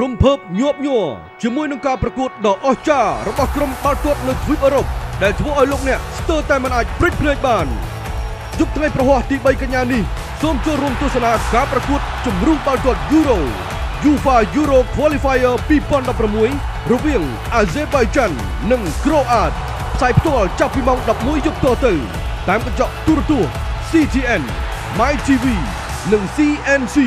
រំភើបញាប់ញ័រជាមួយនឹងការប្រកួតដ៏អស្ចារ្យរបស់ក្រុមបាល់ទាត់នៅទ្វីបអឺរ៉ុបដែលធ្វើឲ្យលោកអ្នកស្ទើរតែមិនអាចព្រិចភ្នែកបានយប់ថ្ងៃប្រហ័សទី3កញ្ញានេះសូមចូលរួមទស្សនាការប្រកួតជម្រុះបាល់ទាត់ Euro UEFA Euro Qualifier 2016រវាងអាហ្សេបៃចាន់និងក្រូអាតផ្សាយផ្ទាល់ចាប់ពីម៉ោង11យប់តទៅ តាមកញ្ចក់ទូរទស្សន៍ CTN, MyTV និង CNC